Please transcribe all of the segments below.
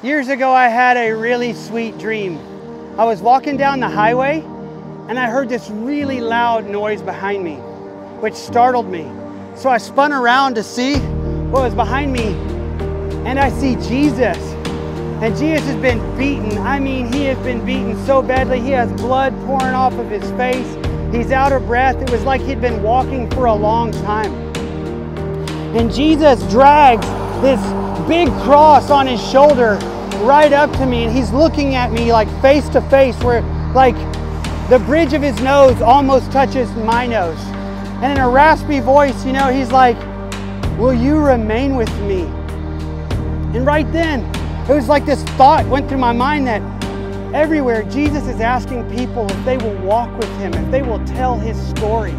Years ago, I had a really sweet dream. I was walking down the highway and I heard this really loud noise behind me, which startled me. So I spun around to see what was behind me and I see Jesus. And Jesus has been beaten. I mean, he has been beaten so badly. He has blood pouring off of his face. He's out of breath. It was like he'd been walking for a long time. And Jesus drags this big cross on his shoulder right up to me and he's looking at me like face to face where like the bridge of his nose almost touches my nose. And in a raspy voice, you know, he's like, will you remain with me? And right then, it was like this thought went through my mind that everywhere Jesus is asking people if they will walk with him, if they will tell his story.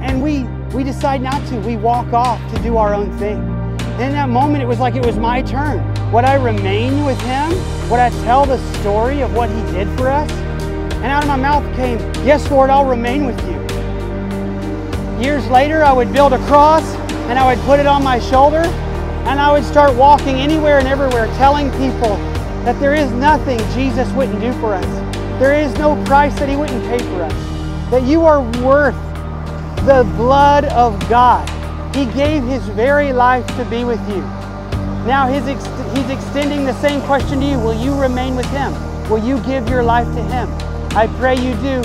And we we decide not to. We walk off to do our own thing. In that moment, it was like it was my turn. Would I remain with him? Would I tell the story of what he did for us? And out of my mouth came, Yes, Lord, I'll remain with you. Years later, I would build a cross and I would put it on my shoulder and I would start walking anywhere and everywhere telling people that there is nothing Jesus wouldn't do for us. There is no price that he wouldn't pay for us. That you are worth the blood of God. He gave his very life to be with you. Now he's, ex he's extending the same question to you. Will you remain with him? Will you give your life to him? I pray you do